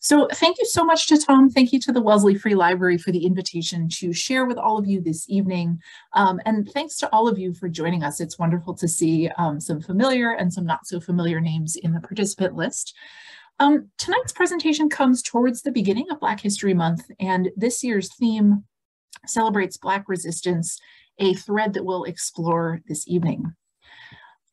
So thank you so much to Tom. Thank you to the Wellesley Free Library for the invitation to share with all of you this evening. Um, and thanks to all of you for joining us. It's wonderful to see um, some familiar and some not so familiar names in the participant list. Um, tonight's presentation comes towards the beginning of Black History Month, and this year's theme celebrates Black resistance, a thread that we'll explore this evening.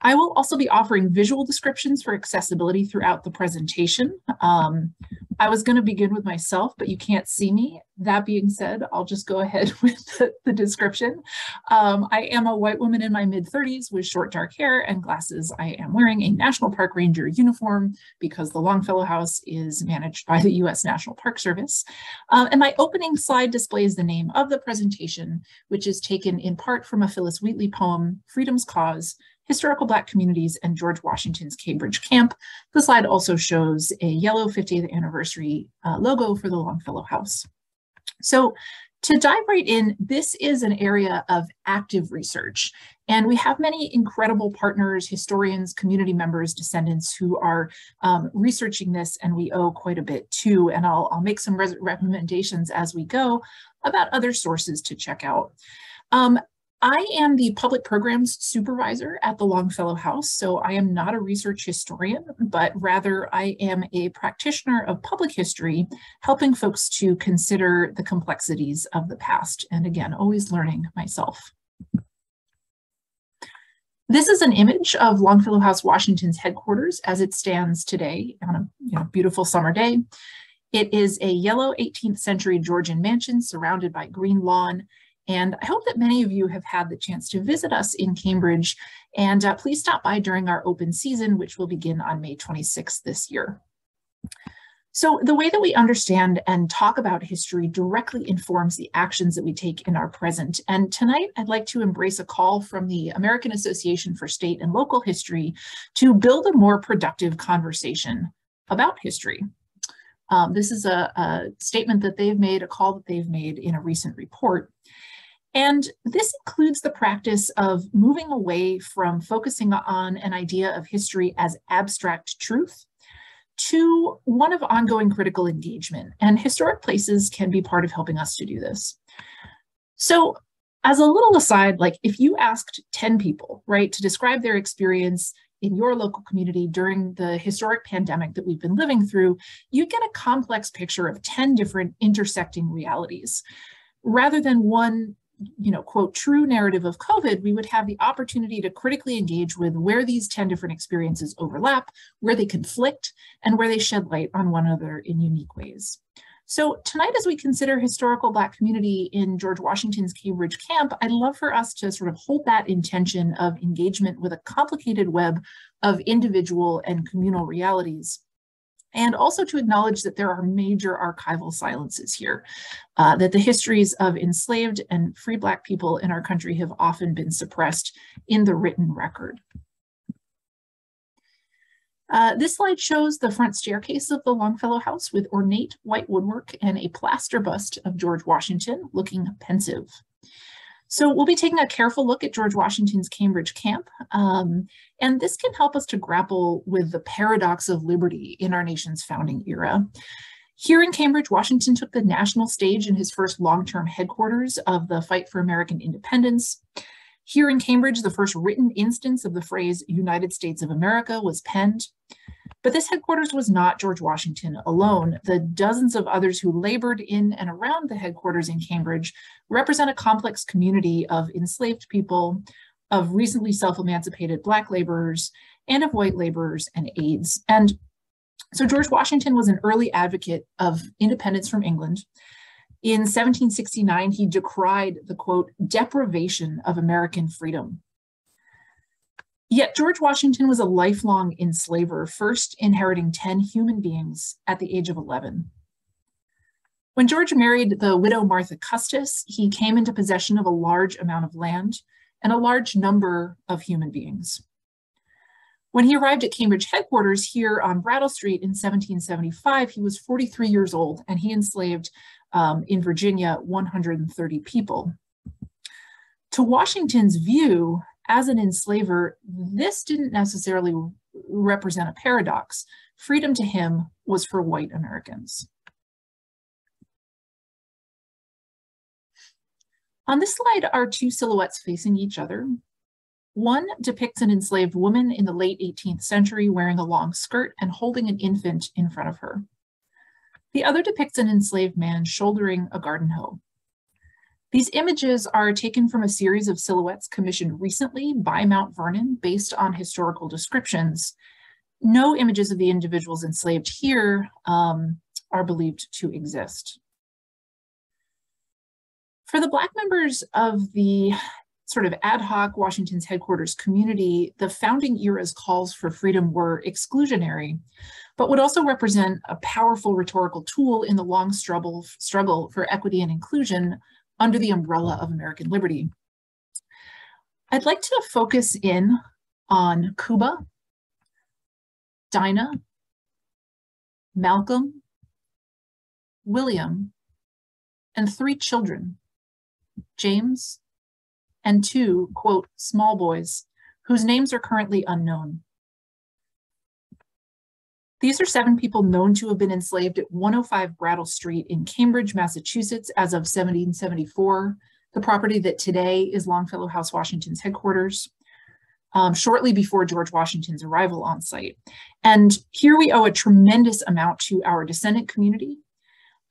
I will also be offering visual descriptions for accessibility throughout the presentation. Um, I was going to begin with myself, but you can't see me. That being said, I'll just go ahead with the, the description. Um, I am a white woman in my mid 30s with short dark hair and glasses. I am wearing a National Park Ranger uniform because the Longfellow House is managed by the US National Park Service. Um, and my opening slide displays the name of the presentation, which is taken in part from a Phillis Wheatley poem, Freedom's Cause, historical Black communities, and George Washington's Cambridge camp. The slide also shows a yellow 50th anniversary uh, logo for the Longfellow House. So to dive right in, this is an area of active research. And we have many incredible partners, historians, community members, descendants who are um, researching this, and we owe quite a bit to. And I'll, I'll make some recommendations as we go about other sources to check out. Um, I am the public programs supervisor at the Longfellow House, so I am not a research historian, but rather I am a practitioner of public history, helping folks to consider the complexities of the past, and again, always learning myself. This is an image of Longfellow House Washington's headquarters as it stands today on a you know, beautiful summer day. It is a yellow 18th century Georgian mansion surrounded by green lawn and I hope that many of you have had the chance to visit us in Cambridge. And uh, please stop by during our open season, which will begin on May 26th this year. So the way that we understand and talk about history directly informs the actions that we take in our present. And tonight, I'd like to embrace a call from the American Association for State and Local History to build a more productive conversation about history. Um, this is a, a statement that they've made, a call that they've made in a recent report. And this includes the practice of moving away from focusing on an idea of history as abstract truth to one of ongoing critical engagement. And historic places can be part of helping us to do this. So as a little aside, like if you asked 10 people, right, to describe their experience in your local community during the historic pandemic that we've been living through, you get a complex picture of 10 different intersecting realities rather than one you know, quote, true narrative of COVID, we would have the opportunity to critically engage with where these 10 different experiences overlap, where they conflict, and where they shed light on one another in unique ways. So tonight, as we consider historical Black community in George Washington's Cambridge camp, I'd love for us to sort of hold that intention of engagement with a complicated web of individual and communal realities and also to acknowledge that there are major archival silences here, uh, that the histories of enslaved and free Black people in our country have often been suppressed in the written record. Uh, this slide shows the front staircase of the Longfellow House with ornate white woodwork and a plaster bust of George Washington looking pensive. So we'll be taking a careful look at George Washington's Cambridge camp, um, and this can help us to grapple with the paradox of liberty in our nation's founding era. Here in Cambridge, Washington took the national stage in his first long-term headquarters of the fight for American independence. Here in Cambridge, the first written instance of the phrase United States of America was penned. But this headquarters was not George Washington alone. The dozens of others who labored in and around the headquarters in Cambridge represent a complex community of enslaved people, of recently self-emancipated Black laborers, and of white laborers and aides. And so George Washington was an early advocate of independence from England. In 1769, he decried the quote, deprivation of American freedom, Yet George Washington was a lifelong enslaver, first inheriting 10 human beings at the age of 11. When George married the widow Martha Custis, he came into possession of a large amount of land and a large number of human beings. When he arrived at Cambridge headquarters here on Brattle Street in 1775, he was 43 years old and he enslaved um, in Virginia 130 people. To Washington's view, as an enslaver, this didn't necessarily represent a paradox. freedom to him was for white Americans. On this slide are two silhouettes facing each other. One depicts an enslaved woman in the late 18th century wearing a long skirt and holding an infant in front of her. The other depicts an enslaved man shouldering a garden hoe. These images are taken from a series of silhouettes commissioned recently by Mount Vernon based on historical descriptions. No images of the individuals enslaved here um, are believed to exist. For the Black members of the sort of ad hoc Washington's headquarters community, the founding era's calls for freedom were exclusionary, but would also represent a powerful rhetorical tool in the long struggle, struggle for equity and inclusion under the umbrella of American liberty. I'd like to focus in on Cuba, Dinah, Malcolm, William, and three children, James, and two, quote, small boys, whose names are currently unknown. These are seven people known to have been enslaved at 105 Brattle Street in Cambridge, Massachusetts as of 1774, the property that today is Longfellow House Washington's headquarters, um, shortly before George Washington's arrival on site. And here we owe a tremendous amount to our descendant community,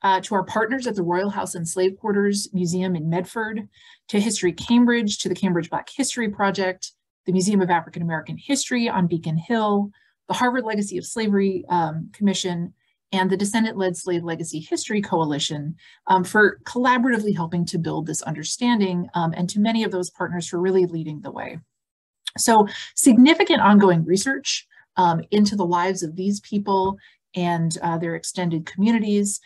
uh, to our partners at the Royal House and Slave Quarters Museum in Medford, to History Cambridge, to the Cambridge Black History Project, the Museum of African American History on Beacon Hill, the Harvard Legacy of Slavery um, Commission, and the Descendant-Led Slave Legacy History Coalition um, for collaboratively helping to build this understanding, um, and to many of those partners for really leading the way. So significant ongoing research um, into the lives of these people and uh, their extended communities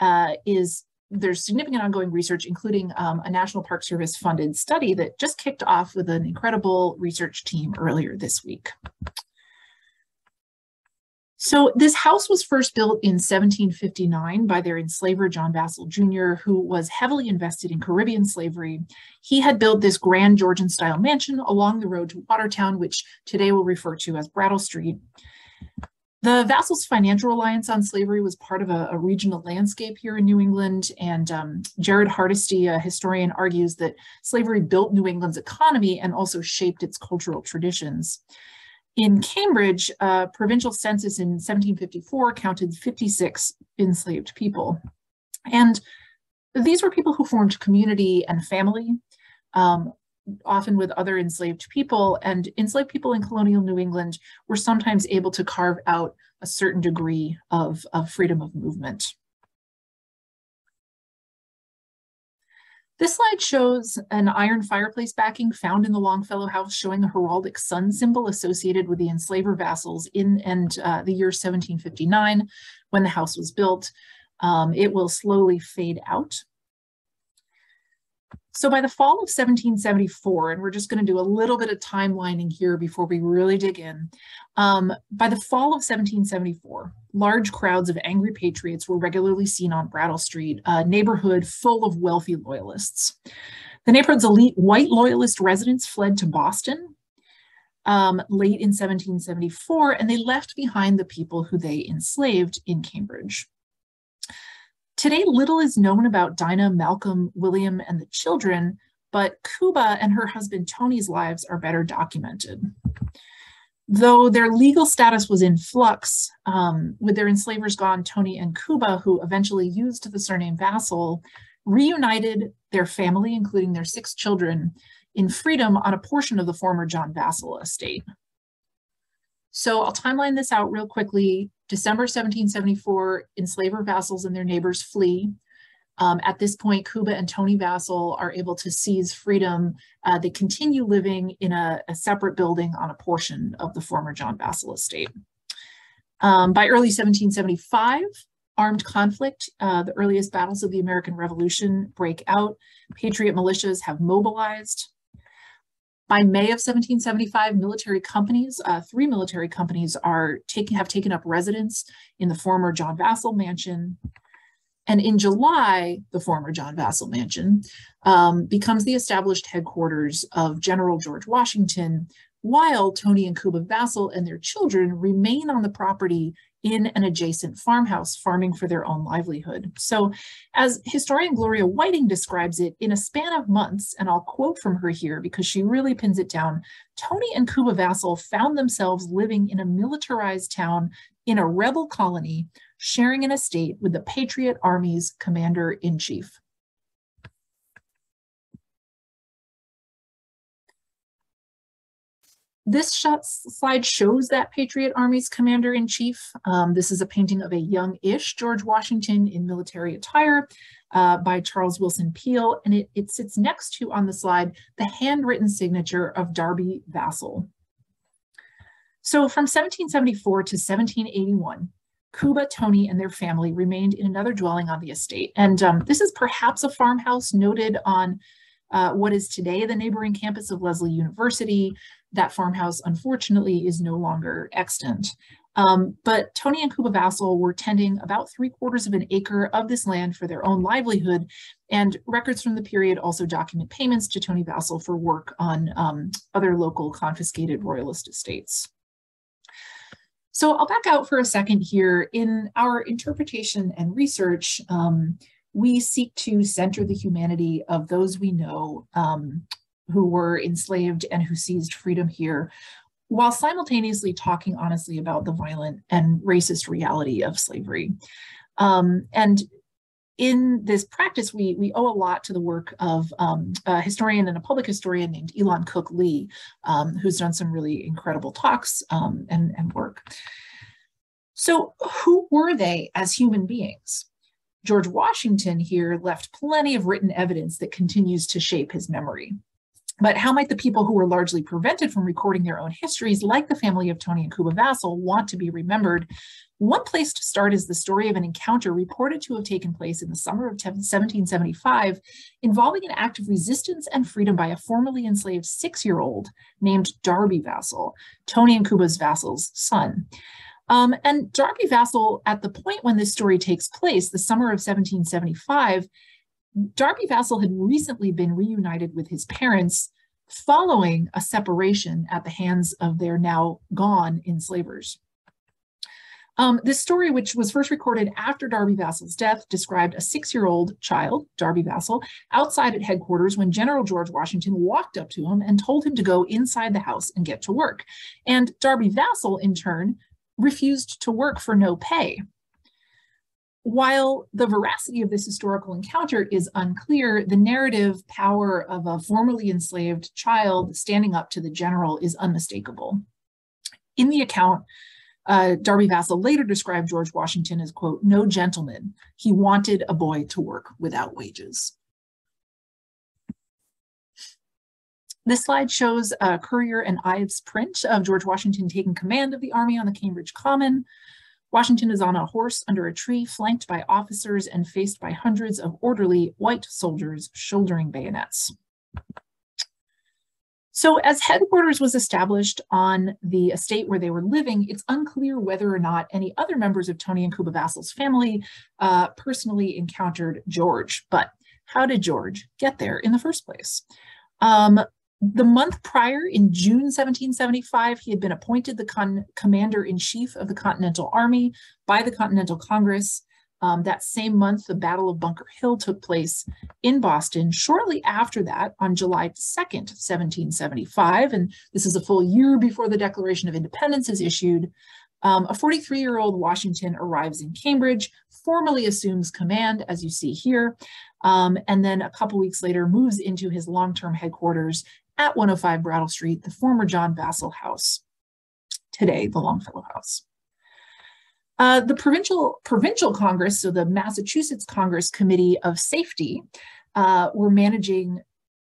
uh, is there's significant ongoing research, including um, a National Park Service funded study that just kicked off with an incredible research team earlier this week. So this house was first built in 1759 by their enslaver John Vassall Jr., who was heavily invested in Caribbean slavery. He had built this grand Georgian style mansion along the road to Watertown, which today we'll refer to as Brattle Street. The Vassall's financial reliance on slavery was part of a, a regional landscape here in New England, and um, Jared Hardesty, a historian, argues that slavery built New England's economy and also shaped its cultural traditions. In Cambridge, a provincial census in 1754 counted 56 enslaved people. And these were people who formed community and family, um, often with other enslaved people. And enslaved people in colonial New England were sometimes able to carve out a certain degree of, of freedom of movement. This slide shows an iron fireplace backing found in the Longfellow house showing a heraldic sun symbol associated with the enslaver Vassalls in and uh, the year 1759 when the house was built. Um, it will slowly fade out so by the fall of 1774, and we're just going to do a little bit of timelining here before we really dig in. Um, by the fall of 1774, large crowds of angry patriots were regularly seen on Brattle Street, a neighborhood full of wealthy loyalists. The neighborhood's elite white loyalist residents fled to Boston um, late in 1774, and they left behind the people who they enslaved in Cambridge. Today, little is known about Dinah, Malcolm, William, and the children, but Cuba and her husband Tony's lives are better documented. Though their legal status was in flux, um, with their enslavers gone, Tony and Cuba, who eventually used the surname Vassall, reunited their family, including their six children, in freedom on a portion of the former John Vassall estate. So I'll timeline this out real quickly. December 1774, enslaver Vassalls and their neighbors flee. Um, at this point, Cuba and Tony Vassall are able to seize freedom. Uh, they continue living in a, a, separate building on a portion of the former John Vassall estate. Um, by early 1775, armed conflict, uh, the earliest battles of the American Revolution break out. Patriot militias have mobilized. By May of 1775, military companies, uh, three military companies are taking, have taken up residence in the former John Vassall mansion. And in July, the former John Vassall mansion um, becomes the established headquarters of General George Washington, while Tony and Cuba Vassall and their children remain on the property in an adjacent farmhouse, farming for their own livelihood. So, as historian Gloria Whiting describes it, in a span of months, and I'll quote from her here because she really pins it down Tony and Cuba Vassall found themselves living in a militarized town in a rebel colony, sharing an estate with the Patriot Army's commander This shot slide shows that Patriot Army's commander-in-chief. Um, this is a painting of a young-ish George Washington in military attire uh, by Charles Willson Peale, and it, it sits next to, on the slide, the handwritten signature of Darby Vassall. So from 1774 to 1781, Cuba, Tony, and their family remained in another dwelling on the estate. And um, this is perhaps a farmhouse noted on uh, what is today the neighboring campus of Lesley University. That farmhouse, unfortunately, is no longer extant. Um, but Tony and Cuba Vassall were tending about three quarters of an acre of this land for their own livelihood. And records from the period also document payments to Tony Vassall for work on um, other local confiscated royalist estates. So I'll back out for a second here. In our interpretation and research, um, we seek to center the humanity of those we know um, who were enslaved and who seized freedom here, while simultaneously talking honestly about the violent and racist reality of slavery. Um, and in this practice, we, we owe a lot to the work of um, a historian and a public historian named Elon Cook Lee, um, who's done some really incredible talks um, and, and work. So who were they as human beings? George Washington here left plenty of written evidence that continues to shape his memory. But how might the people who were largely prevented from recording their own histories, like the family of Tony and Cuba Vassall, want to be remembered? One place to start is the story of an encounter reported to have taken place in the summer of 1775 involving an act of resistance and freedom by a formerly enslaved six-year-old named Darby Vassall, Tony and Cuba's Vassall's son. Um, and Darby Vassall, at the point when this story takes place, the summer of 1775, Darby Vassall had recently been reunited with his parents following a separation at the hands of their now gone enslavers. Um, this story, which was first recorded after Darby Vassall's death, described a six-year-old child, Darby Vassall, outside at headquarters when General George Washington walked up to him and told him to go inside the house and get to work. And Darby Vassall, in turn, refused to work for no pay. While the veracity of this historical encounter is unclear, the narrative power of a formerly enslaved child standing up to the general is unmistakable. In the account, uh, Darby Vassall later described George Washington as, quote, no gentleman. He wanted a boy to work without wages. This slide shows a Currier and Ives print of George Washington taking command of the army on the Cambridge Common. Washington is on a horse under a tree, flanked by officers and faced by hundreds of orderly white soldiers shouldering bayonets. So as headquarters was established on the estate where they were living, it's unclear whether or not any other members of Tony and Cuba Vassall's family uh, personally encountered George. But how did George get there in the first place? Um, the month prior, in June 1775, he had been appointed the commander-in-chief of the Continental Army by the Continental Congress. Um, that same month, the Battle of Bunker Hill took place in Boston. Shortly after that, on July 2nd, 1775, and this is a full year before the Declaration of Independence is issued, um, a 43-year-old Washington arrives in Cambridge, formally assumes command, as you see here, um, and then a couple weeks later moves into his long-term headquarters at 105 Brattle Street, the former John Vassall House, today the Longfellow House. Uh, the provincial, provincial Congress, so the Massachusetts Congress Committee of Safety, uh, were managing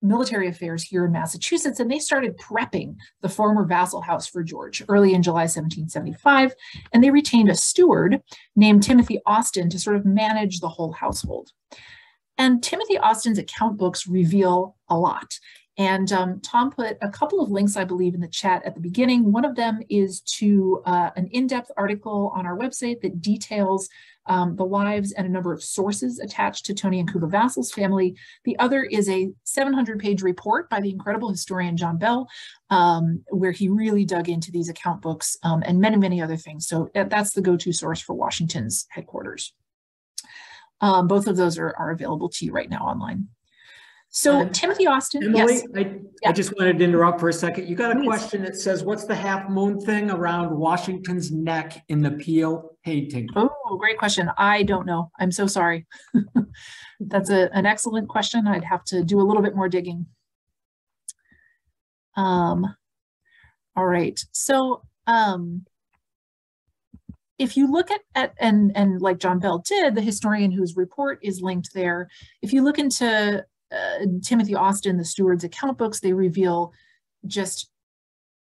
military affairs here in Massachusetts, and they started prepping the former Vassall House for George early in July 1775, and they retained a steward named Timothy Austin to sort of manage the whole household. And Timothy Austin's account books reveal a lot. And um, Tom put a couple of links, I believe, in the chat at the beginning. One of them is to uh, an in-depth article on our website that details um, the lives and a number of sources attached to Tony and Cuba Vassall's family. The other is a 700-page report by the incredible historian John Bell, um, where he really dug into these account books um, and many, many other things. So that's the go-to source for Washington's headquarters. Um, both of those are, are available to you right now online. So Timothy Austin, Emily, yes. I, Yeah. I just wanted to interrupt for a second. You got a Please. question that says, what's the half moon thing around Washington's neck in the Peale painting? Oh, great question. I don't know. I'm so sorry. That's a, an excellent question. I'd have to do a little bit more digging. Um, all right. So, um, if you look at, at and and like John Bell did, the historian whose report is linked there, if you look into uh, Timothy Austin, the steward's account books, they reveal just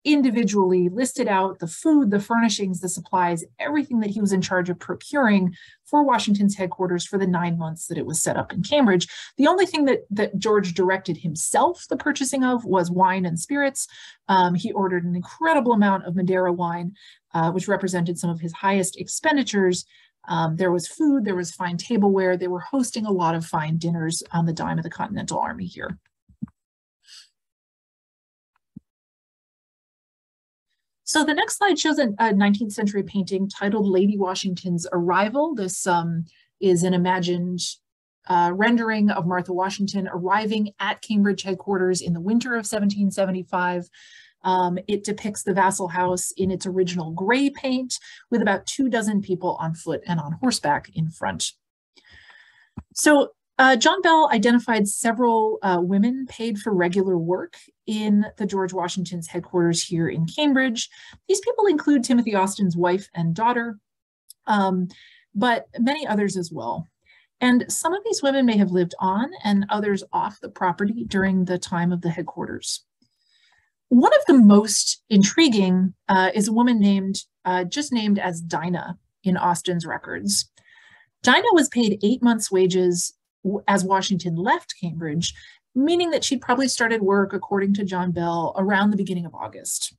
individually listed out the food, the furnishings, the supplies, everything that he was in charge of procuring for Washington's headquarters for the nine months that it was set up in Cambridge. The only thing that, that George directed himself the purchasing of was wine and spirits. Um, he ordered an incredible amount of Madeira wine, uh, which represented some of his highest expenditures. Um, there was food, there was fine tableware. They were hosting a lot of fine dinners on the dime of the Continental Army here. So the next slide shows a, a 19th century painting titled Lady Washington's Arrival. This um, is an imagined uh, rendering of Martha Washington arriving at Cambridge headquarters in the winter of 1775. Um, it depicts the Vassall House in its original gray paint with about two dozen people on foot and on horseback in front. So uh, John Bell identified several uh, women paid for regular work in the George Washington's headquarters here in Cambridge. These people include Timothy Austin's wife and daughter, um, but many others as well. And some of these women may have lived on and others off the property during the time of the headquarters. One of the most intriguing uh, is a woman named, uh, just named as Dinah in Austin's records. Dinah was paid eight months' wages as Washington left Cambridge, meaning that she'd probably started work, according to John Bell, around the beginning of August.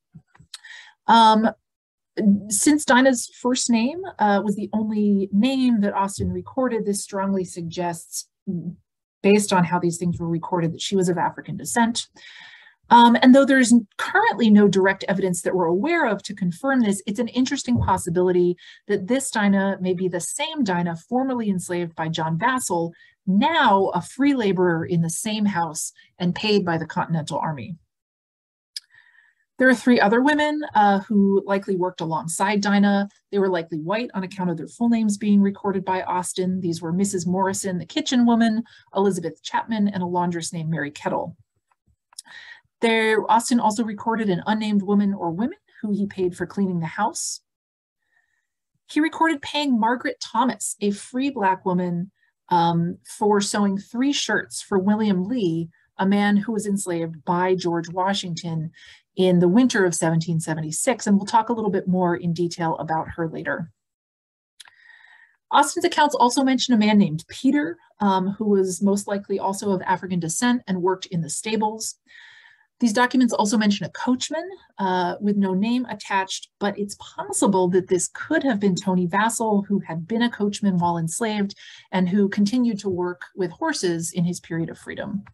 Um, since Dinah's first name uh, was the only name that Austin recorded, this strongly suggests, based on how these things were recorded, that she was of African descent. Um, and though there's currently no direct evidence that we're aware of to confirm this, it's an interesting possibility that this Dinah may be the same Dinah formerly enslaved by John Vassall, now a free laborer in the same house and paid by the Continental Army. There are three other women uh, who likely worked alongside Dinah. They were likely white on account of their full names being recorded by Austin. These were Mrs. Morrison, the kitchen woman, Elizabeth Chapman, and a laundress named Mary Kettle. There, Austin also recorded an unnamed woman or women who he paid for cleaning the house. He recorded paying Margaret Thomas, a free Black woman, um, for sewing three shirts for William Lee, a man who was enslaved by George Washington in the winter of 1776. And we'll talk a little bit more in detail about her later. Austin's accounts also mention a man named Peter, um, who was most likely also of African descent and worked in the stables. These documents also mention a coachman uh, with no name attached, but it's possible that this could have been Tony Vassall, who had been a coachman while enslaved and who continued to work with horses in his period of freedom.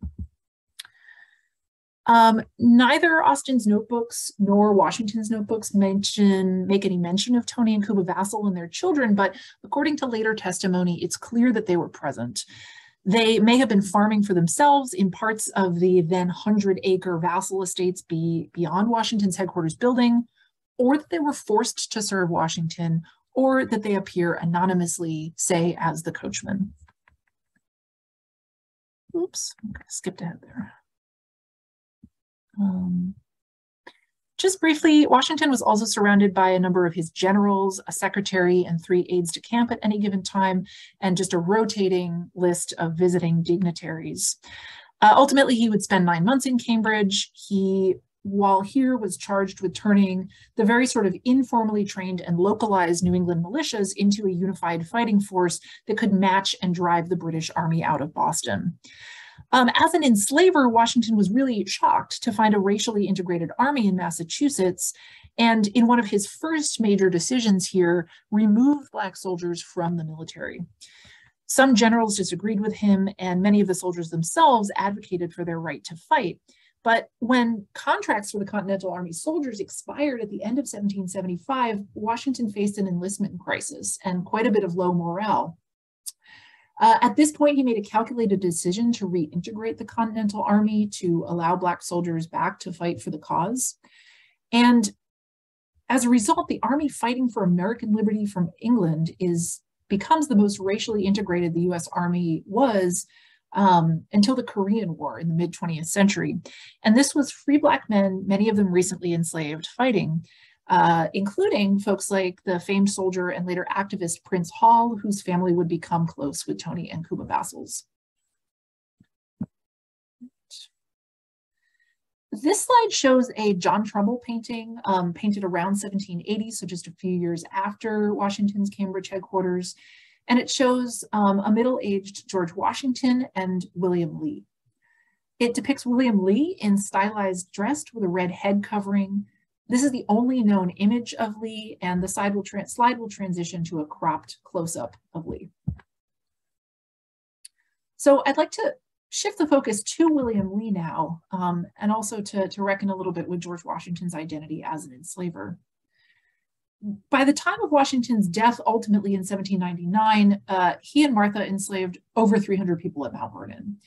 Um, neither Austin's notebooks nor Washington's notebooks mention make any mention of Tony and Cuba Vassall and their children, but according to later testimony, it's clear that they were present. They may have been farming for themselves in parts of the then 100 acre Vassall estates be, beyond Washington's headquarters building, or that they were forced to serve Washington, or that they appear anonymously, say, as the coachman. Oops, skipped ahead there. Um, just briefly, Washington was also surrounded by a number of his generals, a secretary, and three aides de camp at any given time, and just a rotating list of visiting dignitaries. Uh, ultimately, he would spend nine months in Cambridge. He, while here, was charged with turning the very sort of informally trained and localized New England militias into a unified fighting force that could match and drive the British Army out of Boston. Um, as an enslaver, Washington was really shocked to find a racially integrated army in Massachusetts. And in one of his first major decisions here, removed Black soldiers from the military. Some generals disagreed with him, and many of the soldiers themselves advocated for their right to fight. But when contracts for the Continental Army soldiers expired at the end of 1775, Washington faced an enlistment crisis and quite a bit of low morale. Uh, at this point, he made a calculated decision to reintegrate the Continental Army to allow Black soldiers back to fight for the cause. And as a result, the army fighting for American liberty from England is becomes the most racially integrated the US Army was um, until the Korean War in the mid 20th century. And this was free Black men, many of them recently enslaved, fighting, uh, including folks like the famed soldier and later activist Prince Hall, whose family would become close with Tony and Cuba Vassalls. This slide shows a John Trumbull painting um, painted around 1780, so just a few years after Washington's Cambridge headquarters. And it shows um, a middle-aged George Washington and William Lee. It depicts William Lee in stylized dress with a red head covering. This is the only known image of Lee, and the slide will, slide will transition to a cropped close-up of Lee. So I'd like to shift the focus to William Lee now, um, and also to, to reckon a little bit with George Washington's identity as an enslaver. By the time of Washington's death, ultimately in 1799, uh, he and Martha enslaved over 300 people at Mount Vernon.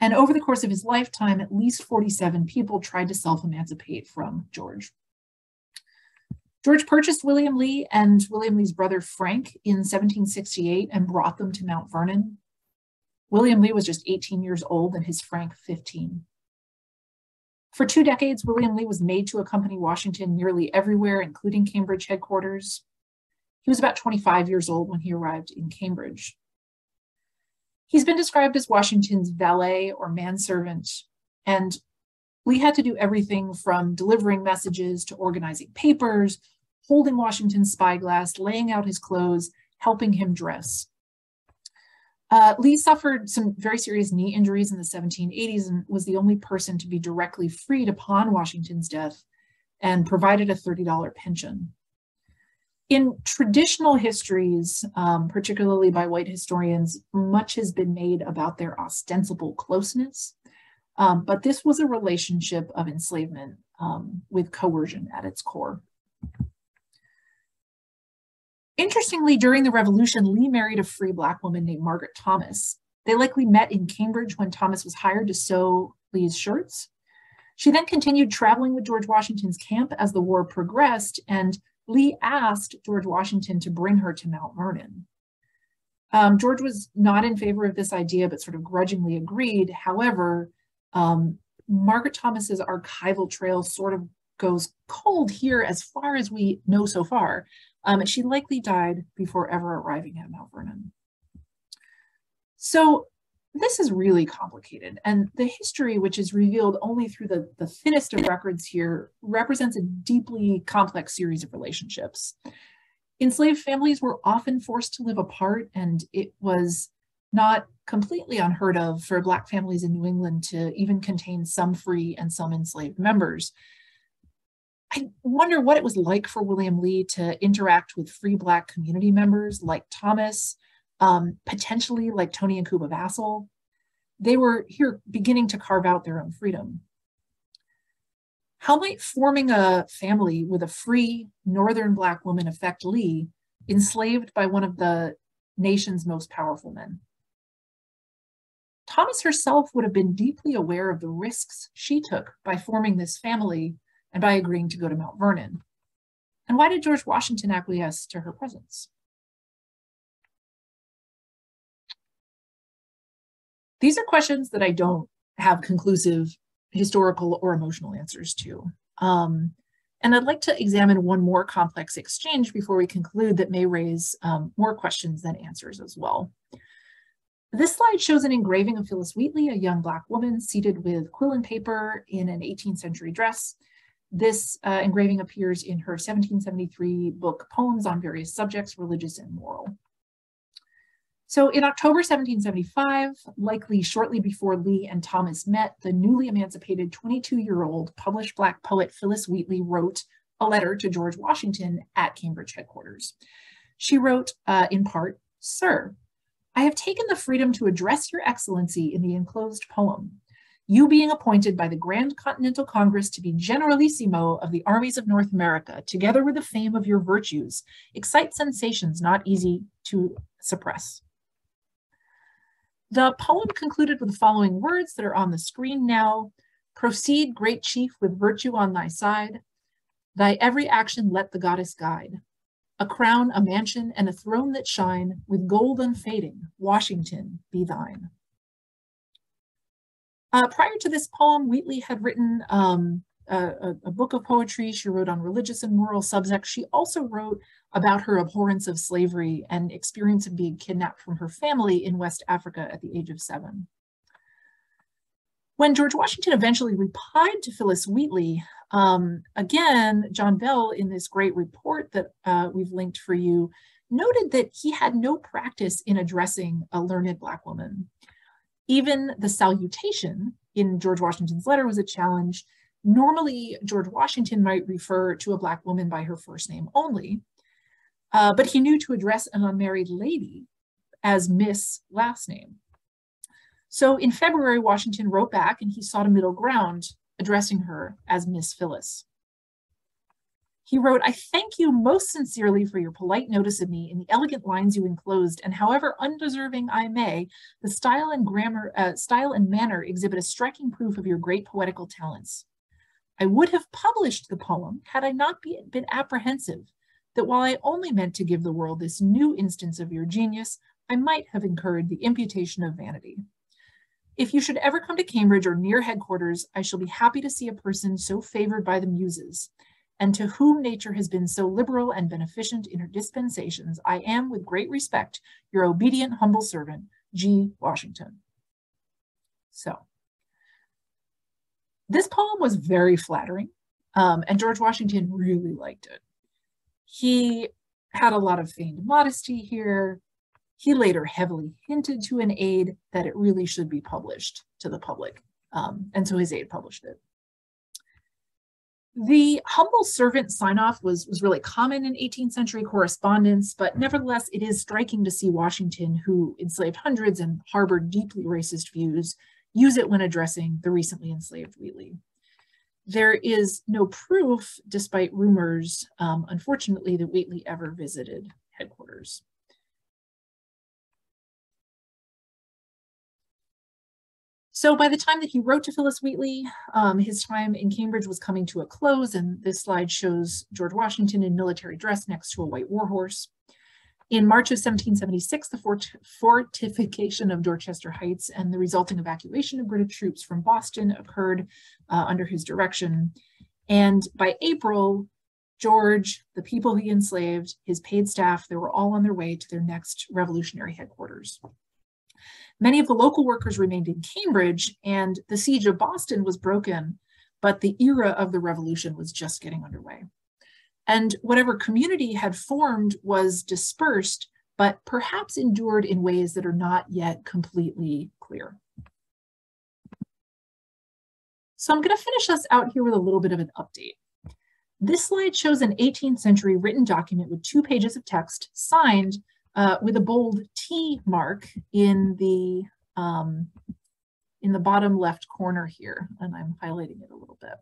And over the course of his lifetime, at least 47 people tried to self-emancipate from George. George purchased William Lee and William Lee's brother Frank in 1768 and brought them to Mount Vernon. William Lee was just 18 years old and his Frank 15. For two decades, William Lee was made to accompany Washington nearly everywhere, including Cambridge headquarters. He was about 25 years old when he arrived in Cambridge. He's been described as Washington's valet or manservant, and Lee had to do everything from delivering messages to organizing papers, holding Washington's spyglass, laying out his clothes, helping him dress. Uh, Lee suffered some very serious knee injuries in the 1780s and was the only person to be directly freed upon Washington's death and provided a $30 pension. In traditional histories, um, particularly by white historians, much has been made about their ostensible closeness, um, but this was a relationship of enslavement um, with coercion at its core. Interestingly, during the revolution, Lee married a free Black woman named Margaret Thomas. They likely met in Cambridge when Thomas was hired to sew Lee's shirts. She then continued traveling with George Washington's camp as the war progressed, and Lee asked George Washington to bring her to Mount Vernon. Um, George was not in favor of this idea, but sort of grudgingly agreed. However, um, Margaret Thomas's archival trail sort of goes cold here as far as we know so far. Um, and she likely died before ever arriving at Mount Vernon. So this is really complicated. And the history, which is revealed only through the, the thinnest of records here, represents a deeply complex series of relationships. Enslaved families were often forced to live apart, and it was not completely unheard of for Black families in New England to even contain some free and some enslaved members. I wonder what it was like for William Lee to interact with free Black community members like Thomas, um, potentially like Tony and Cuba Vassall. They were here beginning to carve out their own freedom. How might forming a family with a free Northern Black woman affect Lee, enslaved by one of the nation's most powerful men? Thomas herself would have been deeply aware of the risks she took by forming this family and by agreeing to go to Mount Vernon? And why did George Washington acquiesce to her presence? These are questions that I don't have conclusive historical or emotional answers to. Um, and I'd like to examine one more complex exchange before we conclude that may raise um, more questions than answers as well. This slide shows an engraving of Phillis Wheatley, a young Black woman seated with quill and paper in an 18th century dress. This uh, engraving appears in her 1773 book, Poems on Various Subjects, Religious and Moral. So in October 1775, likely shortly before Lee and Thomas met, the newly emancipated 22-year-old published Black poet Phillis Wheatley wrote a letter to George Washington at Cambridge headquarters. She wrote uh, in part, Sir, I have taken the freedom to address your excellency in the enclosed poem. You being appointed by the Grand Continental Congress to be generalissimo of the armies of North America, together with the fame of your virtues, excite sensations not easy to suppress. The poem concluded with the following words that are on the screen now. Proceed, great chief, with virtue on thy side. Thy every action let the goddess guide. A crown, a mansion, and a throne that shine, with gold unfading, Washington be thine. Uh, prior to this poem, Wheatley had written um, a, a, book of poetry. She wrote on religious and moral subjects. She also wrote about her abhorrence of slavery and experience of being kidnapped from her family in West Africa at the age of seven. When George Washington eventually replied to Phillis Wheatley, um, again, John Bell, in this great report that uh, we've linked for you, noted that he had no practice in addressing a learned Black woman. Even the salutation in George Washington's letter was a challenge. Normally, George Washington might refer to a Black woman by her first name only, uh, but he knew to address an unmarried lady as Miss last name. So in February, Washington wrote back and he sought a middle ground, addressing her as Miss Phillis. He wrote, I thank you most sincerely for your polite notice of me in the elegant lines you enclosed, and however undeserving I may, the style and grammar, uh, style and manner exhibit a striking proof of your great poetical talents. I would have published the poem had I not be, been apprehensive that while I only meant to give the world this new instance of your genius, I might have incurred the imputation of vanity. If you should ever come to Cambridge or near headquarters, I shall be happy to see a person so favored by the muses, and to whom nature has been so liberal and beneficent in her dispensations, I am, with great respect, your obedient, humble servant, G. Washington. So, this poem was very flattering, um, and George Washington really liked it. He had a lot of feigned modesty here. He later heavily hinted to an aide that it really should be published to the public, um, and so his aide published it. The humble servant sign-off was, was really common in 18th century correspondence, but nevertheless, it is striking to see Washington, who enslaved hundreds and harbored deeply racist views, use it when addressing the recently enslaved Wheatley. There is no proof, despite rumors, um, unfortunately, that Wheatley ever visited headquarters. So by the time that he wrote to Phillis Wheatley, um, his time in Cambridge was coming to a close, and this slide shows George Washington in military dress next to a white warhorse. In March of 1776, the fort fortification of Dorchester Heights and the resulting evacuation of British troops from Boston occurred uh, under his direction. And by April, George, the people he enslaved, his paid staff, they were all on their way to their next revolutionary headquarters. Many of the local workers remained in Cambridge, and the siege of Boston was broken, but the era of the revolution was just getting underway. And whatever community had formed was dispersed, but perhaps endured in ways that are not yet completely clear. So I'm going to finish us out here with a little bit of an update. This slide shows an 18th century written document with two pages of text signed uh, with a bold T mark in the um, in the bottom left corner here, and I'm highlighting it a little bit.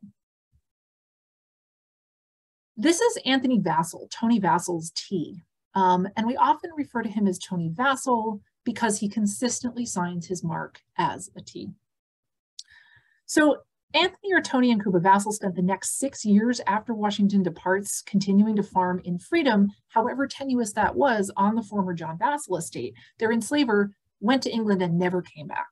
This is Anthony Vassall, Tony Vassall's T, um, and we often refer to him as Tony Vassall because he consistently signs his mark as a T. So Anthony or Tony and Cuba Vassall spent the next six years after Washington departs continuing to farm in freedom, however tenuous that was, on the former John Vassall estate. Their enslaver went to England and never came back.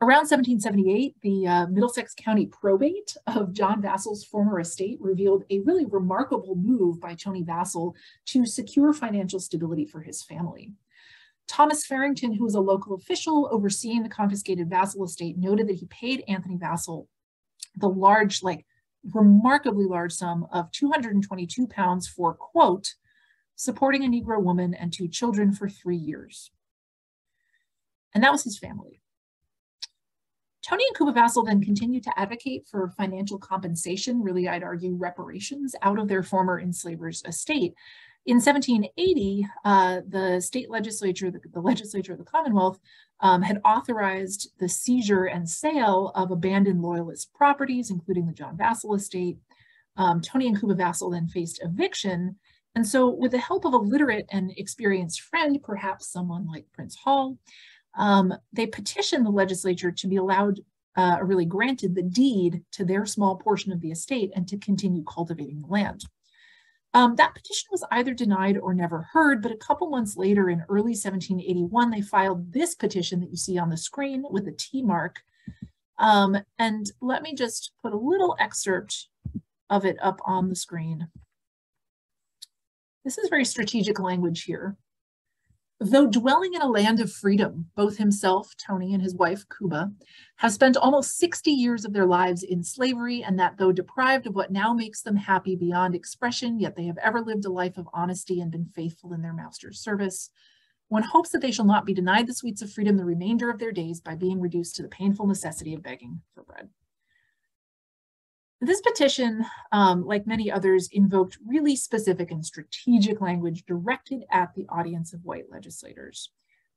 Around 1778, the uh, Middlesex County probate of John Vassall's former estate revealed a really remarkable move by Tony Vassall to secure financial stability for his family. Thomas Farrington, who was a local official overseeing the confiscated Vassall estate, noted that he paid Anthony Vassall the large, like remarkably large sum of 222 pounds for, quote, supporting a Negro woman and two children for three years. And that was his family. Tony and Cuba Vassall then continued to advocate for financial compensation, really I'd argue reparations, out of their former enslaver's estate. In 1780, uh, the state legislature, the, the, legislature of the Commonwealth, um, had authorized the seizure and sale of abandoned loyalist properties, including the John Vassall estate. Um, Tony and Cuba Vassall then faced eviction. And so with the help of a literate and experienced friend, perhaps someone like Prince Hall, um, they petitioned the legislature to be allowed, uh, or really granted the deed to their small portion of the estate and to continue cultivating the land. Um, that petition was either denied or never heard, but a couple months later in early 1781, they filed this petition that you see on the screen with a T mark. Um, and let me just put a little excerpt of it up on the screen. This is very strategic language here. Though dwelling in a land of freedom, both himself, Tony, and his wife, Cuba, have spent almost 60 years of their lives in slavery, and that though deprived of what now makes them happy beyond expression, yet they have ever lived a life of honesty and been faithful in their master's service. One hopes that they shall not be denied the sweets of freedom the remainder of their days by being reduced to the painful necessity of begging for bread. This petition, um, like many others, invoked really specific and strategic language directed at the audience of white legislators.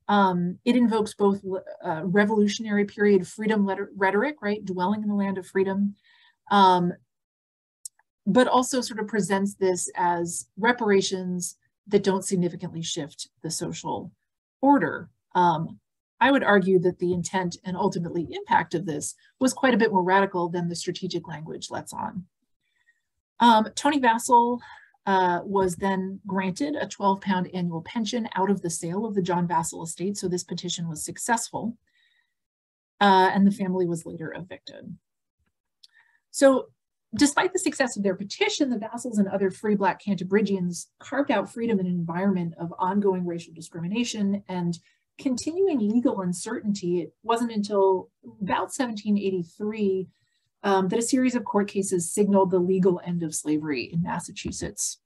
Um, it invokes both uh, revolutionary period freedom rhetoric, right, dwelling in the land of freedom, um, but also sort of presents this as reparations that don't significantly shift the social order. Um, I would argue that the intent and ultimately impact of this was quite a bit more radical than the strategic language lets on. Um, Tony Vassall uh, was then granted a 12 pound annual pension out of the sale of the John Vassall estate. So this petition was successful uh, and the family was later evicted. So despite the success of their petition, the Vassalls and other free Black Cantabrigians carved out freedom in an environment of ongoing racial discrimination and continuing legal uncertainty, it wasn't until about 1783 um, that a series of court cases signaled the legal end of slavery in Massachusetts.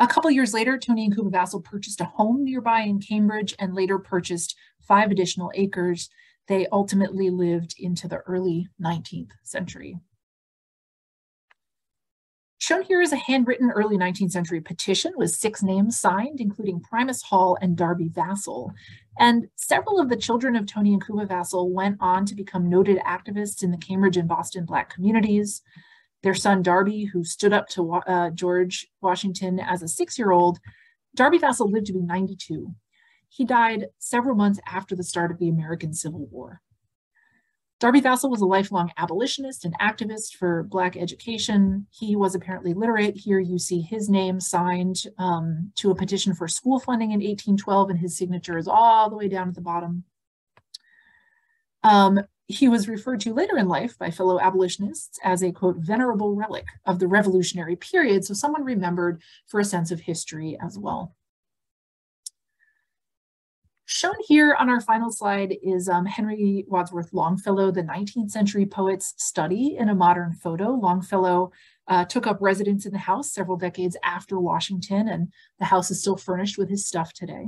A couple years later, Tony and Cuba Vassall purchased a home nearby in Cambridge and later purchased five additional acres. They ultimately lived into the early 19th century. Shown here is a handwritten early 19th century petition with six names signed, including Primus Hall and Darby Vassall. And several of the children of Tony and Cuba Vassall went on to become noted activists in the Cambridge and Boston Black communities. Their son Darby, who stood up to uh, George Washington as a six-year-old, Darby Vassall lived to be 92. He died several months after the start of the American Civil War. Darby Vassall was a lifelong abolitionist and activist for Black education. He was apparently literate. Here you see his name signed um, to a petition for school funding in 1812, and his signature is all the way down at the bottom. Um, he was referred to later in life by fellow abolitionists as a, quote, venerable relic of the revolutionary period, so someone remembered for a sense of history as well. Shown here on our final slide is um, Henry Wadsworth Longfellow, the 19th century poet's study in a modern photo. Longfellow uh, took up residence in the house several decades after Washington, and the house is still furnished with his stuff today.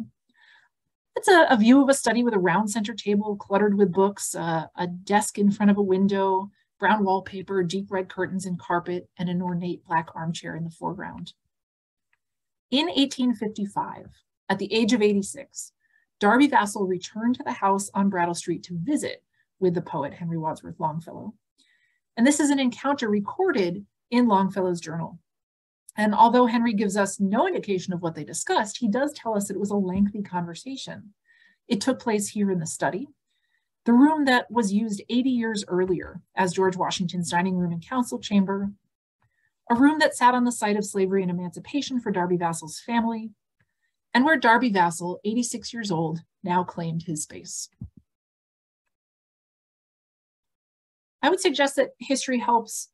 It's a, a view of a study with a round center table cluttered with books, uh, a desk in front of a window, brown wallpaper, deep red curtains and carpet, and an ornate black armchair in the foreground. In 1855, at the age of 86, Darby Vassall returned to the house on Brattle Street to visit with the poet Henry Wadsworth Longfellow. And this is an encounter recorded in Longfellow's journal. And although Henry gives us no indication of what they discussed, he does tell us that it was a lengthy conversation. It took place here in the study, the room that was used 80 years earlier as George Washington's dining room and council chamber, a room that sat on the site of slavery and emancipation for Darby Vassall's family, and where Darby Vassall, 86 years old, now claimed his space. I would suggest that history helps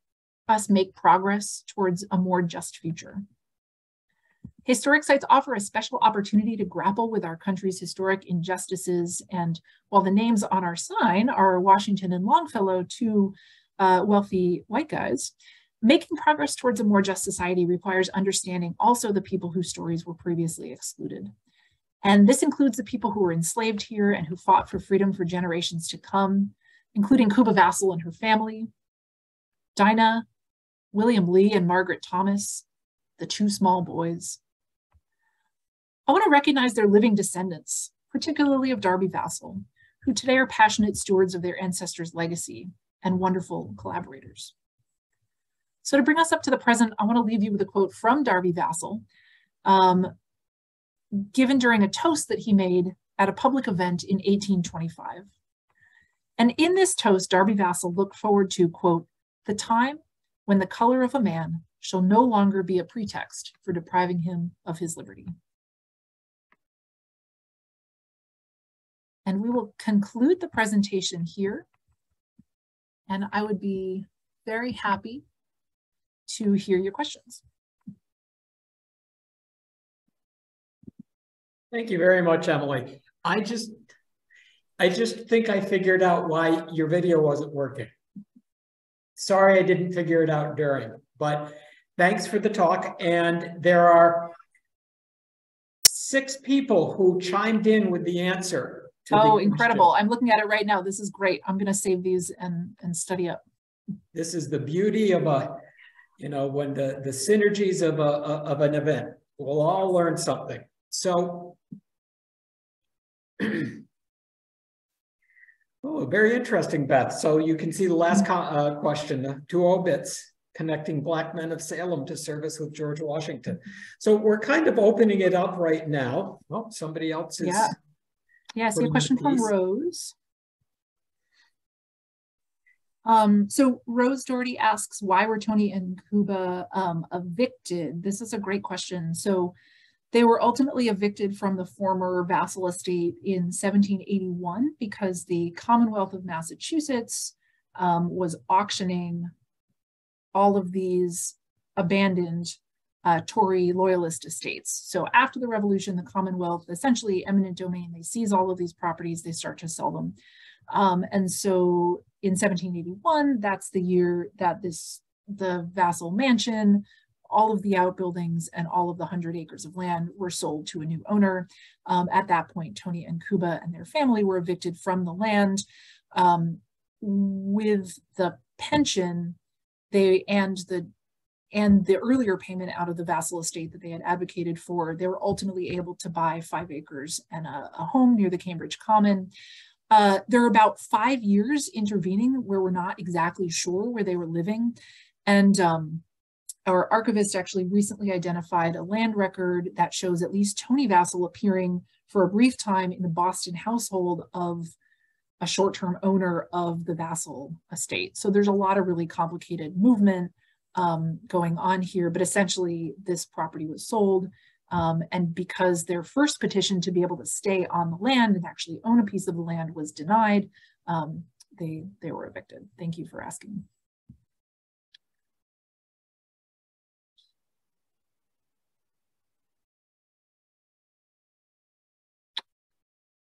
us make progress towards a more just future. Historic sites offer a special opportunity to grapple with our country's historic injustices. And while the names on our sign are Washington and Longfellow, two uh, wealthy white guys, Making progress towards a more just society requires understanding also the people whose stories were previously excluded. And this includes the people who were enslaved here and who fought for freedom for generations to come, including Cuba Vassall and her family, Dinah, William Lee and Margaret Thomas, the two small boys. I want to recognize their living descendants, particularly of Darby Vassall, who today are passionate stewards of their ancestors' legacy and wonderful collaborators. So to bring us up to the present, I want to leave you with a quote from Darby Vassall, um, given during a toast that he made at a public event in 1825. And in this toast, Darby Vassall looked forward to, quote, the time when the color of a man shall no longer be a pretext for depriving him of his liberty. And we will conclude the presentation here. And I would be very happy to hear your questions. Thank you very much, Emily. I just, I just think I figured out why your video wasn't working. Sorry, I didn't figure it out during, but thanks for the talk. And there are six people who chimed in with the answer. oh, the incredible. I'm looking at it right now. This is great. I'm going to save these and, and study up. This is the beauty of a, you know, when the, the synergies of, a, of an event. We'll all learn something. So Oh, very interesting, Beth. So you can see the last uh, question, two obits connecting Black men of Salem to service with George Washington. So we're kind of opening it up right now. Oh, somebody else is. Yeah. Yeah, I see a question from Rose. Um, so Rose Doherty asks, why were Tony and Cuba um, evicted? This is a great question. So they were ultimately evicted from the former Vassall estate in 1781 because the Commonwealth of Massachusetts um, was auctioning all of these abandoned uh, Tory loyalist estates. So after the revolution, the Commonwealth, essentially eminent domain, they seize all of these properties, they start to sell them. Um, and so in 1781, that's the year that this the Vassall mansion all of the outbuildings and all of the 100 acres of land were sold to a new owner. Um, at that point, Tony and Cuba and their family were evicted from the land. Um, with the pension, they and the and the earlier payment out of the Vassall estate that they had advocated for, they were ultimately able to buy five acres and a, a home near the Cambridge Common. Uh, there are about five years intervening where we're not exactly sure where they were living. And um, our archivist actually recently identified a land record that shows at least Tony Vassall appearing for a brief time in the Boston household of a short-term owner of the Vassall estate. So there's a lot of really complicated movement um, going on here, but essentially this property was sold. Um, and because their first petition to be able to stay on the land and actually own a piece of the land was denied, um, they, they were evicted. Thank you for asking.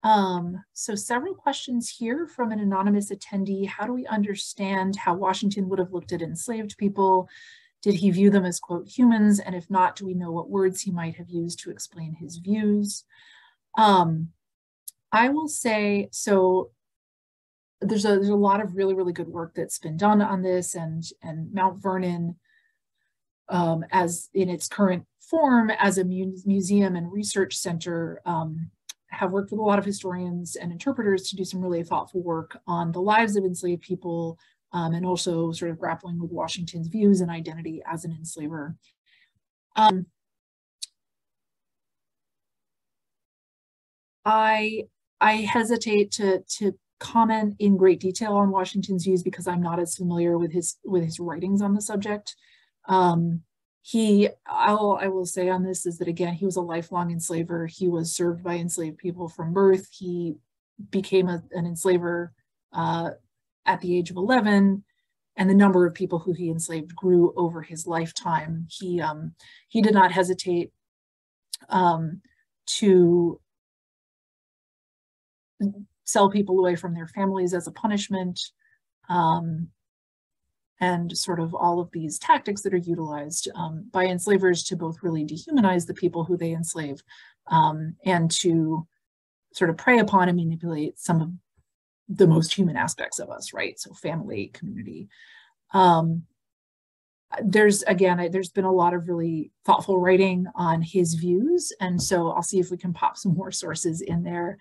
Um, so several questions here from an anonymous attendee. How do we understand how Washington would have looked at enslaved people? Did he view them as, quote, humans? And if not, do we know what words he might have used to explain his views? Um, I will say, so there's a, there's a lot of really, really good work that's been done on this and, and Mount Vernon um, as in its current form as a mu museum and research center um, have worked with a lot of historians and interpreters to do some really thoughtful work on the lives of enslaved people um, and also sort of grappling with Washington's views and identity as an enslaver. Um, I, I hesitate to, to comment in great detail on Washington's views because I'm not as familiar with his, with his writings on the subject. Um, he all i will say on this is that again he was a lifelong enslaver he was served by enslaved people from birth he became a, an enslaver uh, at the age of 11 and the number of people who he enslaved grew over his lifetime. He um, he did not hesitate um, to sell people away from their families as a punishment um, and sort of all of these tactics that are utilized um, by enslavers to both really dehumanize the people who they enslave um, and to sort of prey upon and manipulate some of the most human aspects of us, right? So family, community. Um, there's again, there's been a lot of really thoughtful writing on his views, and so I'll see if we can pop some more sources in there.